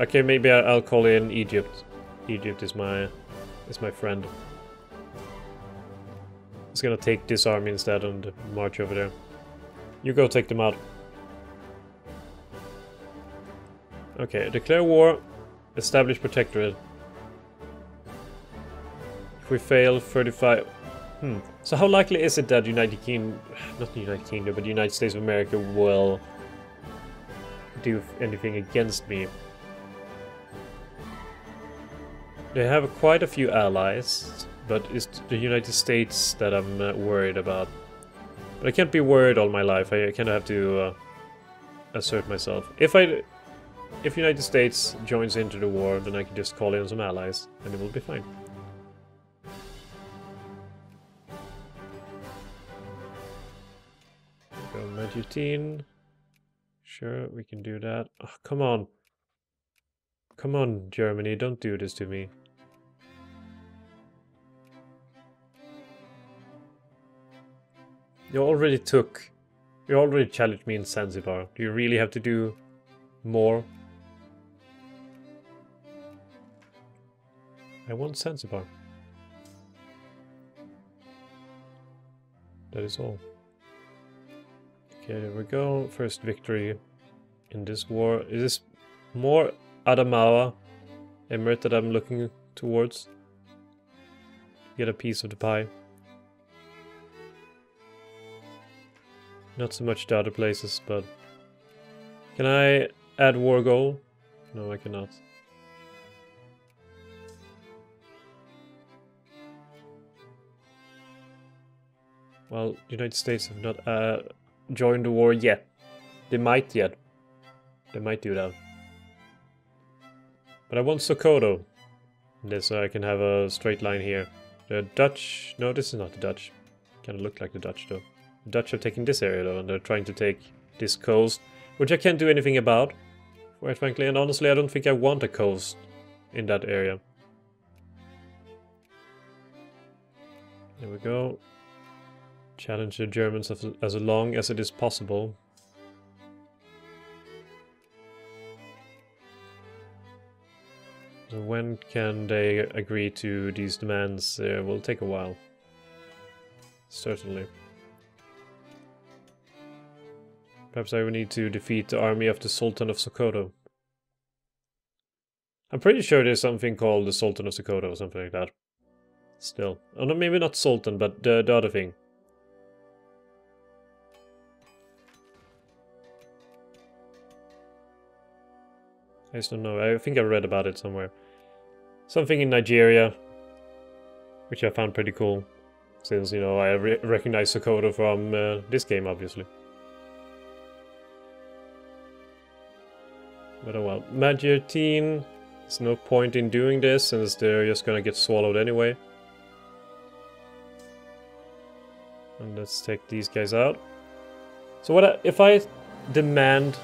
Okay, maybe I'll call in Egypt. Egypt is my is my friend. It's gonna take this army instead and march over there. You go take them out. Okay, declare war, establish protectorate. If we fail, 35... Hmm. So how likely is it that United Kingdom... Not the United Kingdom, but the United States of America will do anything against me? They have quite a few allies, but it's the United States that I'm uh, worried about. But I can't be worried all my life. I, kind of have to uh, assert myself. If I, if United States joins into the war, then I can just call in some allies, and it will be fine. Go Medutine. Sure, we can do that. Oh, come on. Come on, Germany, don't do this to me. You already took... You already challenged me in Zanzibar. Do you really have to do more? I want Zanzibar. That is all. Okay, there we go. First victory in this war. Is this more Adamawa emirate that I'm looking towards? Get a piece of the pie. Not so much the other places, but... Can I add war goal? No, I cannot. Well, the United States have not uh, joined the war yet. They might yet. They might do that. But I want Sokoto. This so I can have a straight line here. The Dutch... No, this is not the Dutch. Kind of look like the Dutch though. Dutch have taken this area though, and they're trying to take this coast, which I can't do anything about, quite frankly, and honestly I don't think I want a coast in that area. There we go. Challenge the Germans as, as long as it is possible. So when can they agree to these demands? Uh, will take a while. Certainly. Perhaps I will need to defeat the army of the Sultan of Sokoto. I'm pretty sure there's something called the Sultan of Sokoto or something like that. Still. Oh, no, maybe not Sultan, but the, the other thing. I just don't know. I think I read about it somewhere. Something in Nigeria, which I found pretty cool. Since, you know, I re recognize Sokoto from uh, this game, obviously. But oh well. Majeerteen, there's no point in doing this since they're just gonna get swallowed anyway. And let's take these guys out. So what I, if I demand...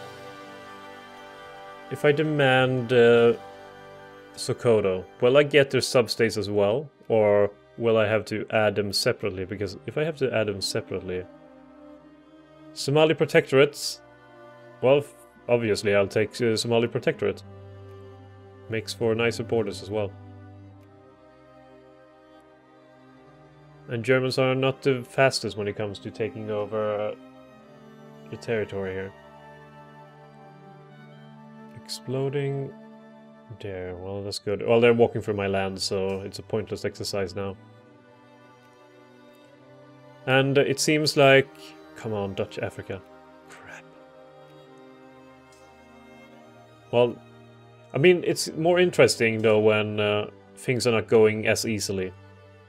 If I demand uh, Sokoto, will I get their substates as well? Or will I have to add them separately? Because if I have to add them separately... Somali Protectorates... Well, obviously I'll take uh, Somali Protectorate. Makes for nicer borders as well. And Germans are not the fastest when it comes to taking over uh, the territory here. Exploding there, well that's good. Well they're walking through my land so it's a pointless exercise now. And it seems like... Come on, Dutch Africa. Well, I mean, it's more interesting though when uh, things are not going as easily,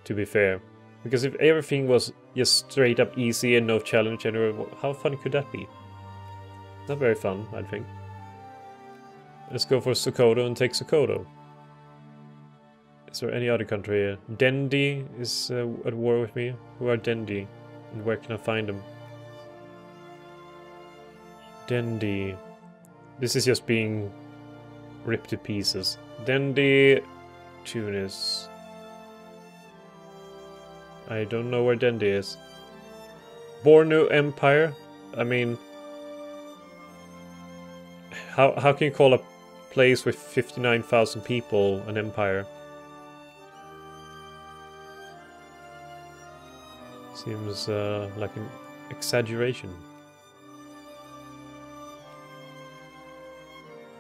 to be fair. Because if everything was just straight up easy and no challenge anywhere, how fun could that be? Not very fun, I think. Let's go for Sokoto and take Sokoto. Is there any other country here? Dendi is uh, at war with me. Who are Dendi? And where can I find them? Dendi. This is just being ripped to pieces. Then the Tunis. I don't know where Dendi is. Bornu Empire? I mean... How, how can you call a place with 59,000 people, an empire. Seems uh, like an exaggeration.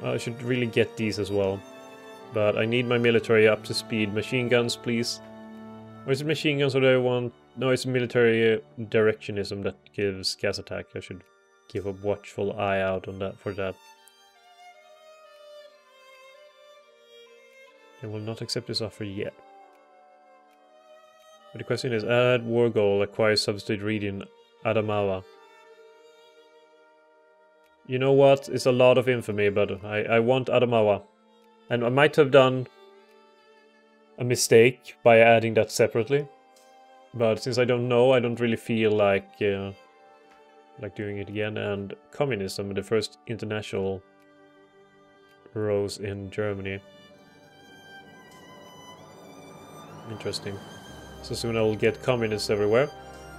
I should really get these as well. But I need my military up to speed. Machine guns, please. Or is it machine guns or do I want... No, it's military uh, directionism that gives gas attack. I should give a watchful eye out on that for that. I will not accept this offer yet. But the question is, add war goal, acquire substate region, Adamawa. You know what? It's a lot of infamy, but I, I want Adamawa. And I might have done a mistake by adding that separately. But since I don't know, I don't really feel like uh, like doing it again. And communism, the first international rose in Germany. Interesting. So soon I will get communists everywhere.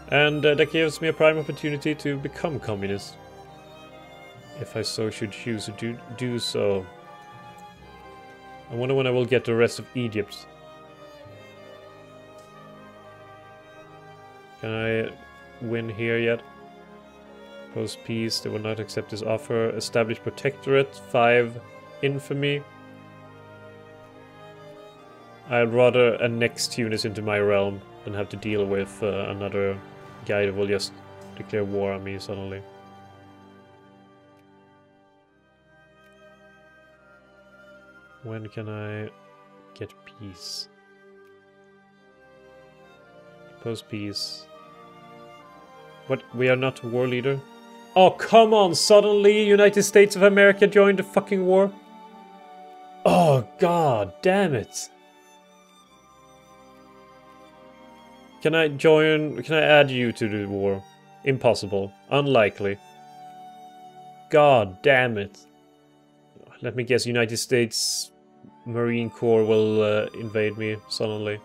And uh, that gives me a prime opportunity to become communist. If I so should choose to do, do so. I wonder when I will get the rest of Egypt. Can I win here yet? Post peace, they will not accept this offer. Establish protectorate, 5 infamy. I'd rather annex Tunis into my realm than have to deal with uh, another guy that will just declare war on me suddenly. When can I get peace? Post peace. What? We are not a war leader? Oh, come on! Suddenly United States of America joined the fucking war? Oh, god damn it! Can I join... Can I add you to the war? Impossible. Unlikely. God damn it. Let me guess, United States Marine Corps will uh, invade me suddenly.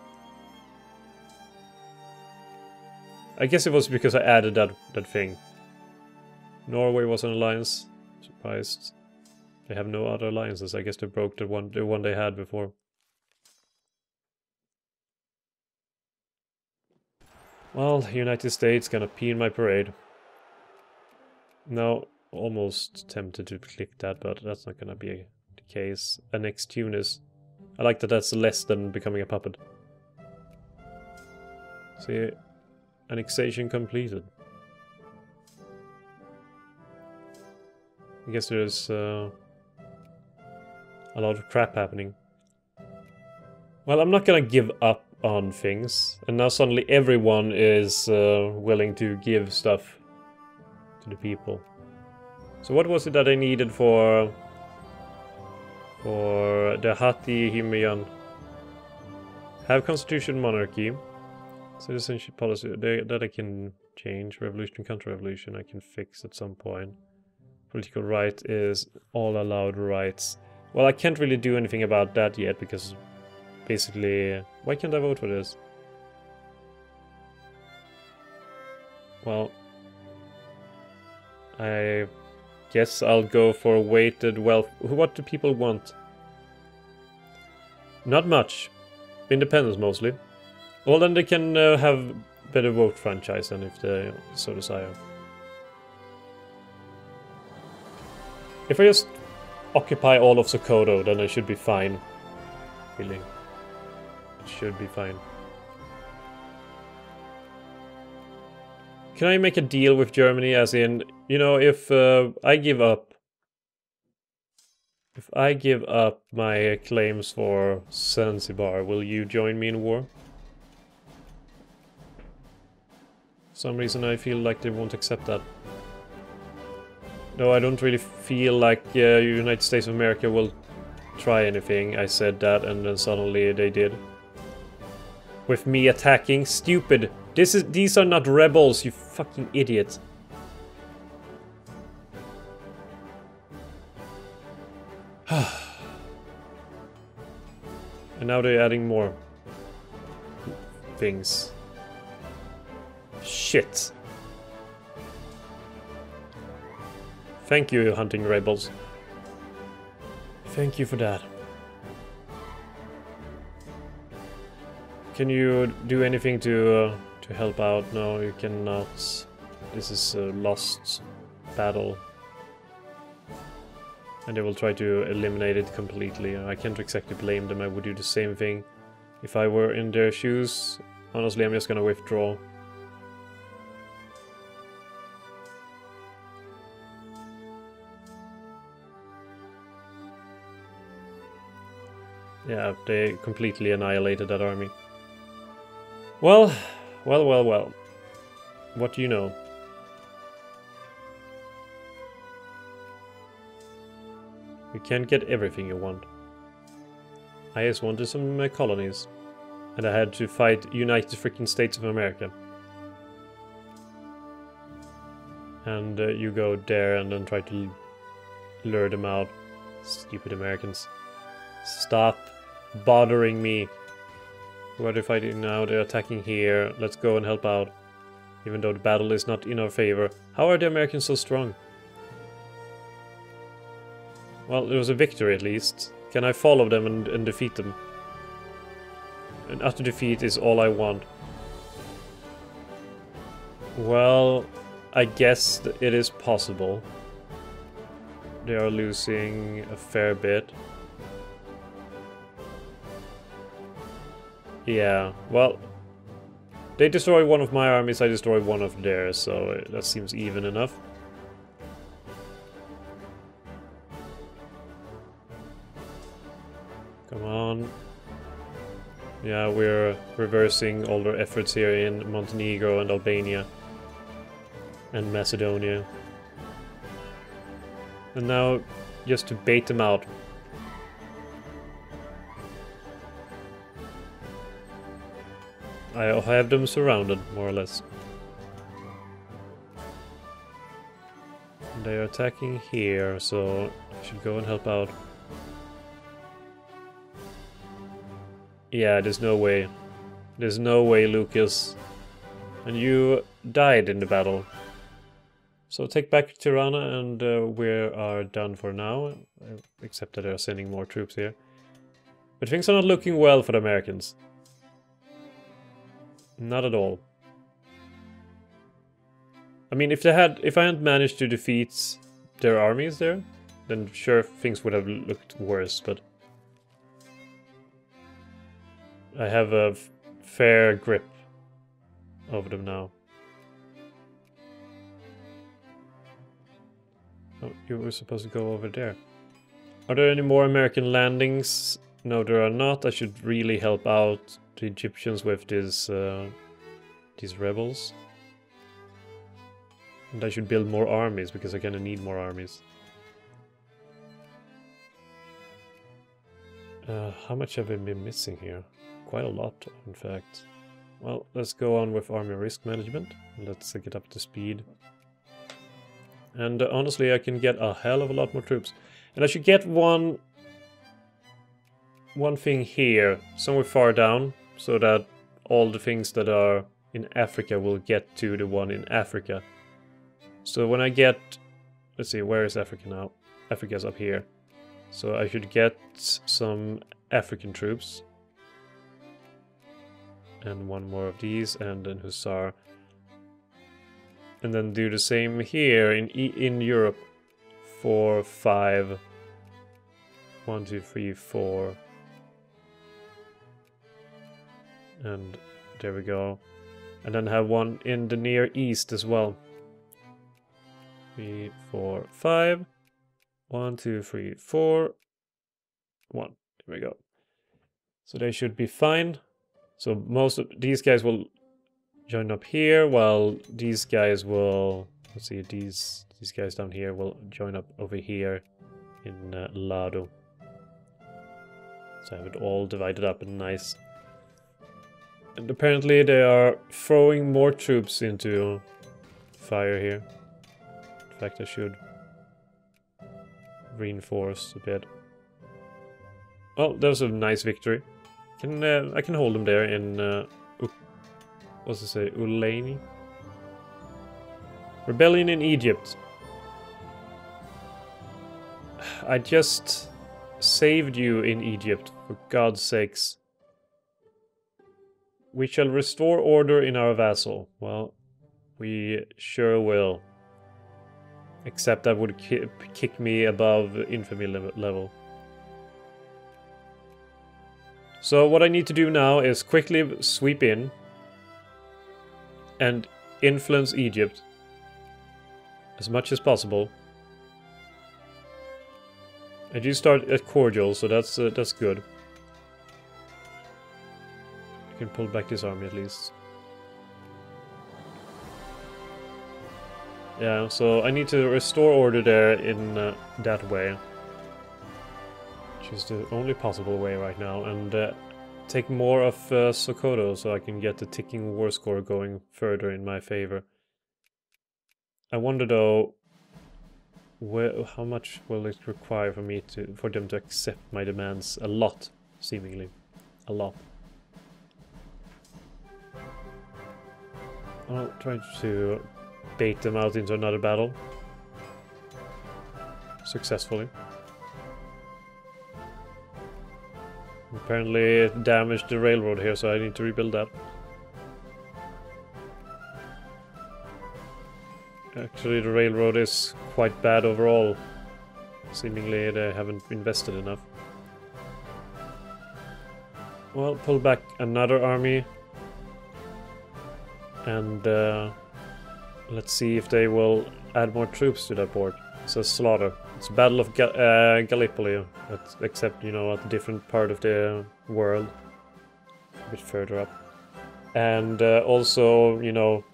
I guess it was because I added that, that thing. Norway was an alliance. Surprised. They have no other alliances. I guess they broke the one the one they had before. Well, United States gonna pee in my parade. Now, almost tempted to click that, but that's not gonna be case. Annex Tunis. I like that that's less than becoming a puppet. See, annexation completed. I guess there's uh, a lot of crap happening. Well, I'm not gonna give up on things, and now suddenly everyone is uh, willing to give stuff to the people. So what was it that I needed for for er the Hatti Humayun? Have constitution monarchy, citizenship policy they, that I can change. Revolution, counter-revolution I can fix at some point. Political right is all allowed rights. Well, I can't really do anything about that yet because basically... Why can't I vote for this? Well... I guess I'll go for weighted wealth. What do people want? Not much. Independence mostly. Well, then they can uh, have better vote franchise than if they so desire. If I just occupy all of Sokoto, then I should be fine. Really. It should be fine. Can I make a deal with Germany as in, you know, if uh, I give up... If I give up my claims for Zanzibar, will you join me in war? For some reason I feel like they won't accept that. No, I don't really feel like uh, United States of America will try anything. I said that and then suddenly they did. With me attacking. Stupid. This is these are not rebels, you fucking idiot. and now they're adding more things. Shit. Thank you, hunting rebels. Thank you for that. Can you do anything to uh, to help out? No, you cannot. This is a lost battle. And they will try to eliminate it completely. I can't exactly blame them, I would do the same thing. If I were in their shoes, honestly I'm just gonna withdraw. Yeah, they completely annihilated that army. Well, well, well, well. What do you know? You can't get everything you want. I just wanted some uh, colonies. And I had to fight United freaking States of America. And uh, you go there and then try to lure them out. Stupid Americans. Stop bothering me. Who are they fighting now? They're attacking here. Let's go and help out. Even though the battle is not in our favor. How are the Americans so strong? Well, it was a victory at least. Can I follow them and, and defeat them? An utter defeat is all I want. Well, I guess it is possible. They are losing a fair bit. Yeah, well, they destroy one of my armies, I destroy one of theirs, so uh, that seems even enough. Yeah, we're reversing all their efforts here in Montenegro and Albania. And Macedonia. And now, just to bait them out, I have them surrounded, more or less. They are attacking here, so I should go and help out. Yeah, there's no way. There's no way, Lucas. And you died in the battle. So take back Tirana and uh, we are done for now. Uh, except that they're sending more troops here. But things are not looking well for the Americans. Not at all. I mean, if they had, if I hadn't managed to defeat their armies there, then sure things would have looked worse, but I have a fair grip over them now. Oh, you were supposed to go over there. Are there any more American landings? No, there are not. I should really help out the Egyptians with these uh, these rebels. And I should build more armies because I'm gonna need more armies. Uh, how much have I been missing here? Quite a lot, in fact. Well, let's go on with army risk management. Let's get up to speed. And uh, honestly, I can get a hell of a lot more troops. And I should get one one thing here, somewhere far down, so that all the things that are in Africa will get to the one in Africa. So when I get, let's see, where is Africa now? Africa's up here. So I should get some African troops. And one more of these, and then Hussar. And then do the same here in in Europe. Four, five, one, two, three, four, and there we go. And then have one in the Near East as well. Three, four, five. One, two, three, four. One. There we go. So they should be fine. So most of these guys will join up here, while these guys will... Let's see, these these guys down here will join up over here in uh, Lado. So I have it all divided up in nice and apparently they are throwing more troops into fire here. In fact, I should reinforce a bit. Well, that was a nice victory. Can uh, I can hold them there in uh, what's it say, Ulani? Rebellion in Egypt. I just saved you in Egypt, for God's sakes. We shall restore order in our vassal. Well, we sure will. Except that would ki kick me above infamy level. So what I need to do now is quickly sweep in and influence Egypt as much as possible. I do start at cordial, so that's uh, that's good. I can pull back this army at least. Yeah, so I need to restore order there in uh, that way. Which is the only possible way right now, and uh, take more of uh, Sokoto so I can get the ticking war score going further in my favor. I wonder though, where, how much will it require for me to for them to accept my demands? A lot, seemingly, a lot. I'll try to bait them out into another battle successfully. Apparently it damaged the railroad here, so I need to rebuild that. Actually, the railroad is quite bad overall. Seemingly they haven't invested enough. Well, pull back another army. And uh, let's see if they will add more troops to that board. It's a slaughter. It's Battle of uh, Gallipoli, except, you know, at a different part of the world. A bit further up. And uh, also, you know,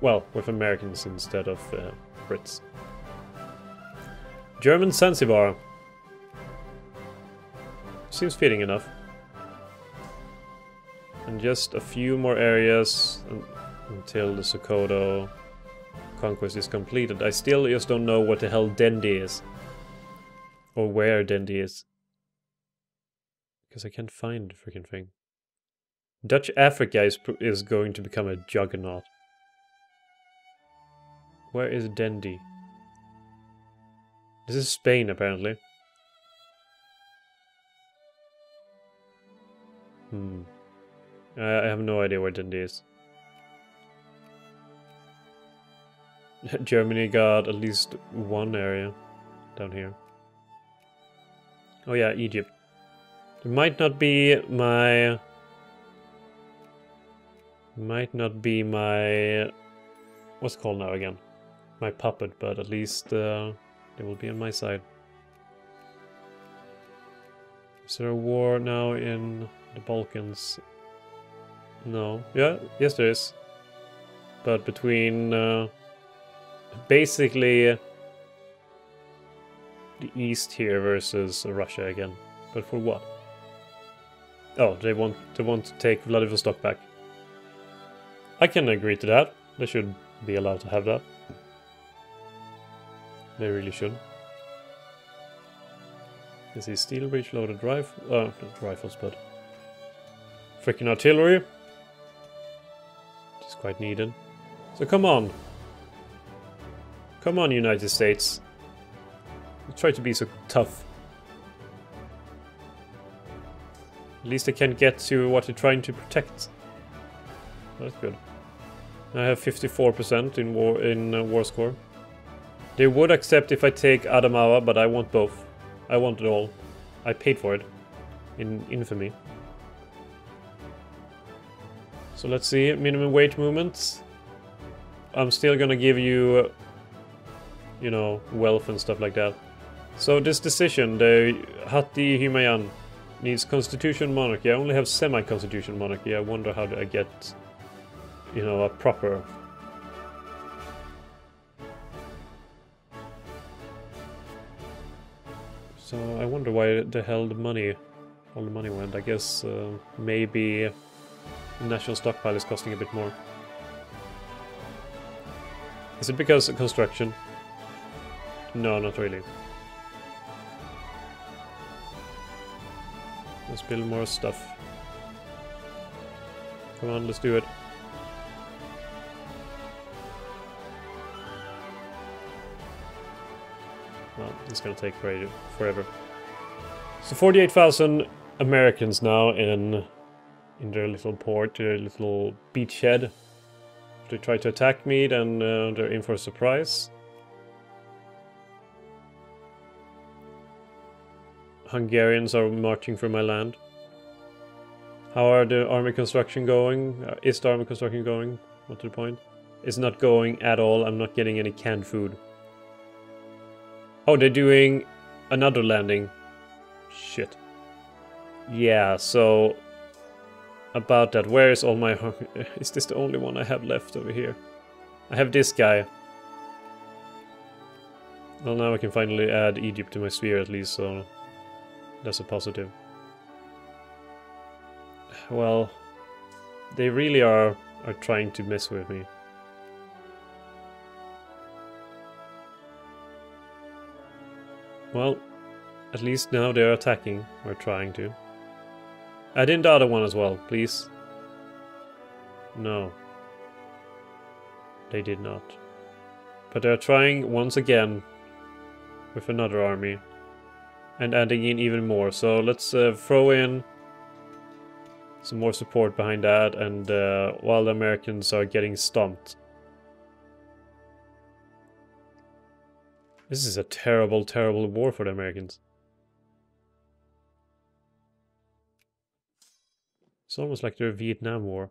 well, with Americans instead of uh, Brits. German Zanzibar. Seems fitting enough. And just a few more areas until the Sokoto conquest is completed. I still just don't know what the hell Dendi is. Or where Dendi is. Because I can't find the freaking thing. Dutch Africa is, is going to become a juggernaut. Where is Dendi? This is Spain, apparently. Hmm. I have no idea where Dendi is. Germany got at least one area down here. Oh yeah, Egypt. It might not be my... Might not be my... What's called now again? my puppet, but at least uh, will be on my side. Is there a war now in the Balkans? No. Yeah, yes there is. But between uh, basically the east here versus Russia again. But for what? Oh, they want they want to take Vladivostok back. I can agree to that. They should be allowed to have that. They really should. Is he steel breech loaded rifle? Uh, not rifles, but freaking artillery. Is quite needed. So come on. Come on, United States. Try to be so tough. At least they can get to what they're trying to protect. That's good. I have 54% in war in uh, war score. They would accept if I take Adamawa, but I want both. I want it all. I paid for it. In infamy. So let's see, minimum wage movements. I'm still gonna give you, you know, wealth and stuff like that. So this decision, the Hatti Humayun needs constitution monarchy. I only have semi-constitution monarchy. I wonder how do I get, you know, a proper So I wonder why the hell the money, all the money went. I guess uh, maybe national stockpile is costing a bit more. Is it because of construction? No, not really. Let's build more stuff. Come on, let's do it. well, it's gonna take forever. So 48,000 Americans now in in their little port, their little beachhead. If they try to attack me, then uh, they're in for a surprise. Hungarians are marching through my land. How are the army construction going? Uh, is the army construction going? What's the point? It's not going at all. I'm not getting any canned food. Oh, they're doing another landing. Shit. Yeah, so... About that, where is all my... Is this the only one I have left over here? I have this guy. Well, now I can finally add Egypt to my sphere at least, so... That's a positive. Well... They really are, are trying to mess with me. Well, at least now they're attacking, or trying to. Add in the other one as well, please. No. They did not. But they're trying once again with another army. And adding in even more. So let's uh, throw in some more support behind that and uh, while the Americans are getting stomped. This is a terrible, terrible war for the Americans. It's almost like the Vietnam War.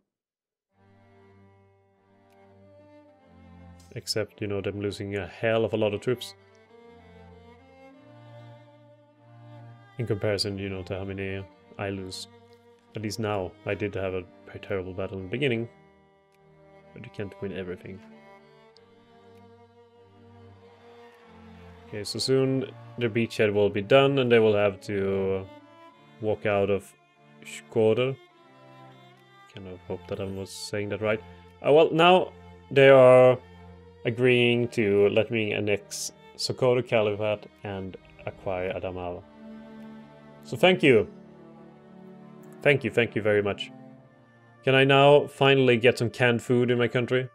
Except, you know, them losing a hell of a lot of troops. In comparison, you know, to how many I lose. At least now, I did have a terrible battle in the beginning. But you can't win everything. Okay, so soon the beachhead will be done and they will have to walk out of Shkodr. Kind of hope that I was saying that right. Uh, well, now they are agreeing to let me annex Sokoto Caliphate and acquire Adamawa. So thank you. Thank you, thank you very much. Can I now finally get some canned food in my country?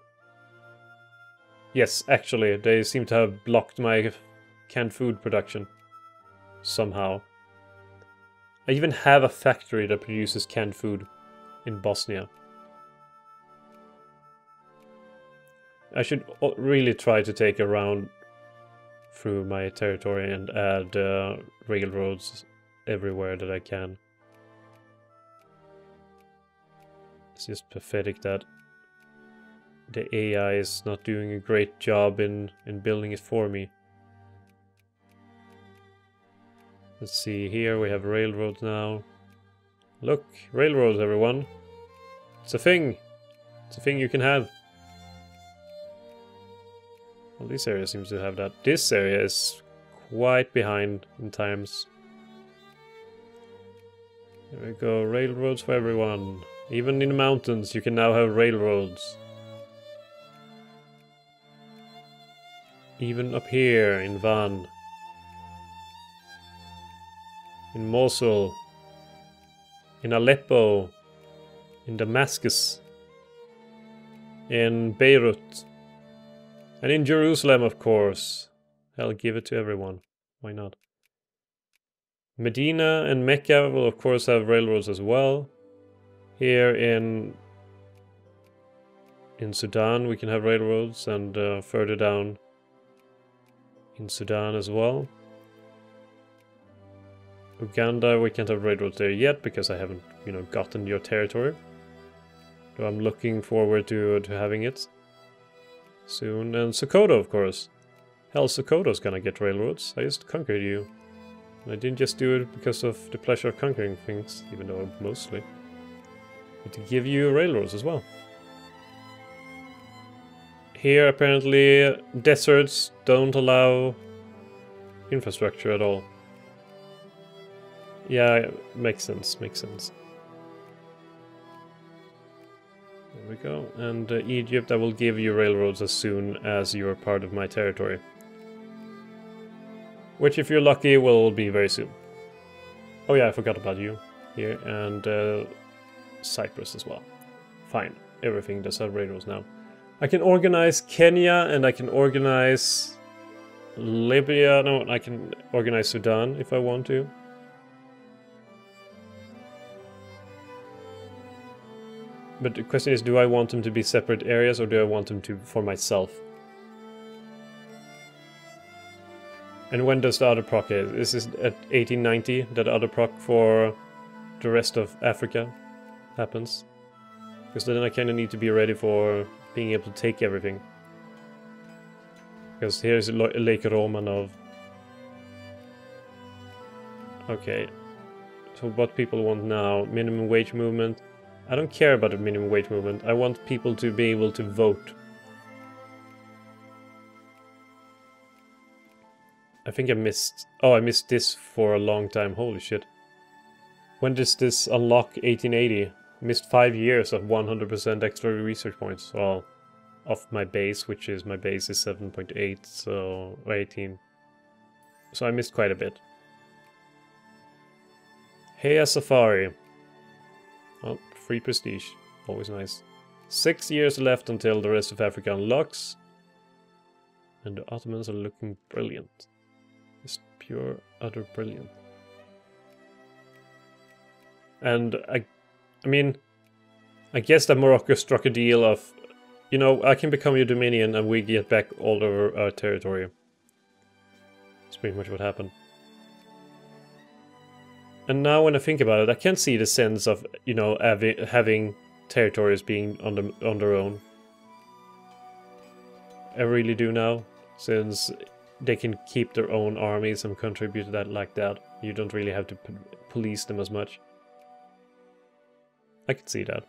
Yes, actually, they seem to have blocked my canned food production. Somehow. I even have a factory that produces canned food in Bosnia. I should really try to take a round through my territory and add uh, railroads everywhere that I can. It's just pathetic that the AI is not doing a great job in, in building it for me. Let's see, here we have railroads now. Look, railroads everyone. It's a thing. It's a thing you can have. Well, this area seems to have that. This area is quite behind in times. There we go, railroads for everyone. Even in the mountains you can now have railroads. Even up here in Van in Mosul, in Aleppo, in Damascus, in Beirut, and in Jerusalem, of course. I'll give it to everyone. Why not? Medina and Mecca will, of course, have railroads as well. Here in in Sudan, we can have railroads, and uh, further down in Sudan as well. Uganda, we can't have railroads there yet because I haven't, you know, gotten your territory. So I'm looking forward to, to having it soon. And Sokoto, of course. Hell, Sokoto's gonna get railroads. I just conquered you. I didn't just do it because of the pleasure of conquering things, even though mostly. But to give you railroads as well. Here, apparently, deserts don't allow infrastructure at all. Yeah, makes sense, makes sense. There we go. And uh, Egypt, I will give you railroads as soon as you're part of my territory. Which, if you're lucky, will be very soon. Oh yeah, I forgot about you here. And uh, Cyprus as well. Fine. Everything does have railroads now. I can organize Kenya and I can organize Libya, no, I can organize Sudan if I want to. But the question is, do I want them to be separate areas or do I want them to for myself? And when does the other proc is? Is this at 1890 that other proc for the rest of Africa happens? Because then I kind of need to be ready for being able to take everything. Because here's Lake Romanov. Okay. So what people want now? Minimum wage movement. I don't care about the minimum wage movement. I want people to be able to vote. I think I missed... Oh, I missed this for a long time. Holy shit. When does this unlock 1880? Missed five years of 100% extra research points. Well, of my base, which is my base is 7.8, so 18. So I missed quite a bit. Hey, a Safari. Well, free prestige. Always nice. Six years left until the rest of Africa unlocks. And the Ottomans are looking brilliant. Pure, utter brilliant. And I, I mean, I guess that Morocco struck a deal of, you know, I can become your dominion and we get back all of our territory. That's pretty much what happened. And now when I think about it, I can't see the sense of, you know, having territories being on, the, on their own. I really do now, since they can keep their own armies and contribute to that like that. You don't really have to police them as much. I could see that.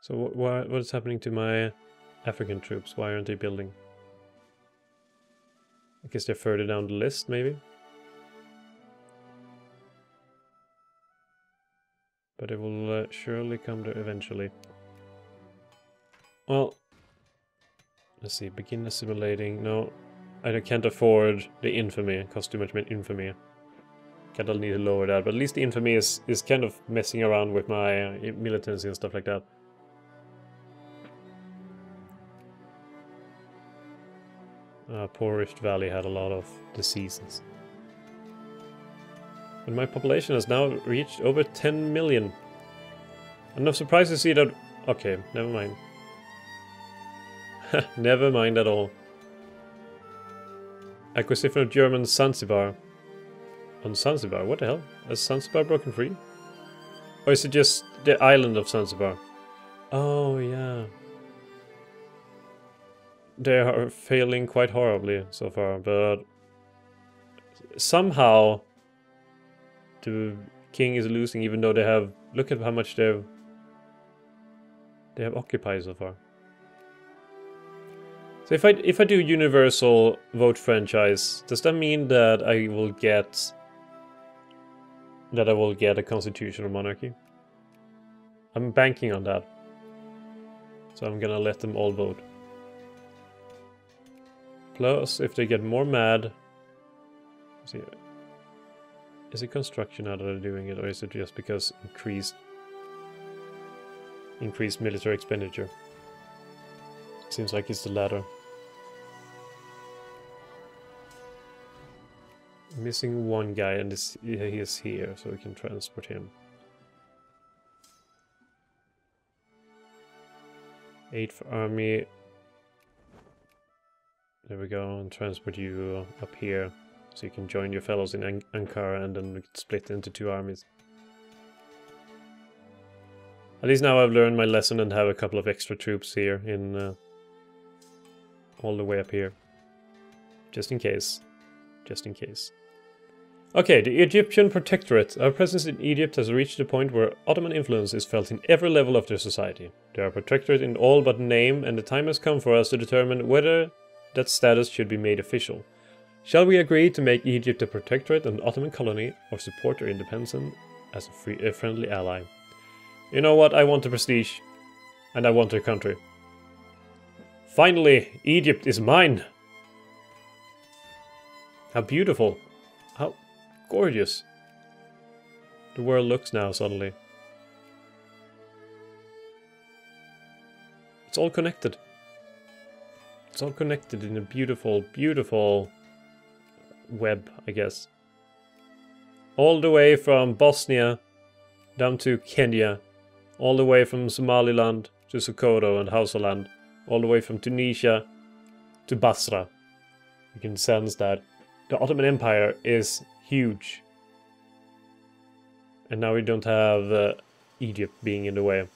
So what what is happening to my African troops? Why aren't they building? I guess they're further down the list, maybe? But it will uh, surely come there eventually. Well, let's see, begin assimilating. No, I can't afford the infamy, it costs too much infamy. Kinda need to lower that, but at least the infamy is, is kind of messing around with my uh, militancy and stuff like that. Uh, poor Rift Valley had a lot of diseases. And my population has now reached over 10 million. I'm not surprised to see that... Okay, never mind. never mind at all. Acquisition of German Zanzibar. On Zanzibar? What the hell? Has Zanzibar broken free? Or is it just the island of Zanzibar? Oh, yeah. They are failing quite horribly so far, but somehow the king is losing even though they have look at how much they've they have occupied so far. So if I if I do universal vote franchise, does that mean that I will get that I will get a constitutional monarchy? I'm banking on that. So I'm gonna let them all vote. Plus, if they get more mad... See, is it construction now that they're doing it, or is it just because increased increased military expenditure? Seems like it's the latter. Missing one guy and this, he is here, so we can transport him. Eighth Army. There we go, and transport you up here. So you can join your fellows in An Ankara and then we can split into two armies. At least now I've learned my lesson and have a couple of extra troops here in uh, all the way up here. Just in case. Just in case. Okay, the Egyptian Protectorate. Our presence in Egypt has reached a point where Ottoman influence is felt in every level of their society. They are protectorate in all but name, and the time has come for us to determine whether that status should be made official. Shall we agree to make Egypt a protectorate and Ottoman colony, or support their independence as a, free, a friendly ally? You know what, I want the prestige, and I want their country. Finally, Egypt is mine! How beautiful! How gorgeous! The world looks now, suddenly. It's all connected. It's all connected in a beautiful, beautiful web, I guess. All the way from Bosnia down to Kenya, all the way from Somaliland to Sokoto and Hausaland, all the way from Tunisia to Basra. You can sense that the Ottoman Empire is huge. And now we don't have uh, Egypt being in the way.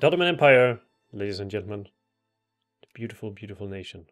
The Ottoman Empire, ladies and gentlemen, beautiful, beautiful nation.